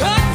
Come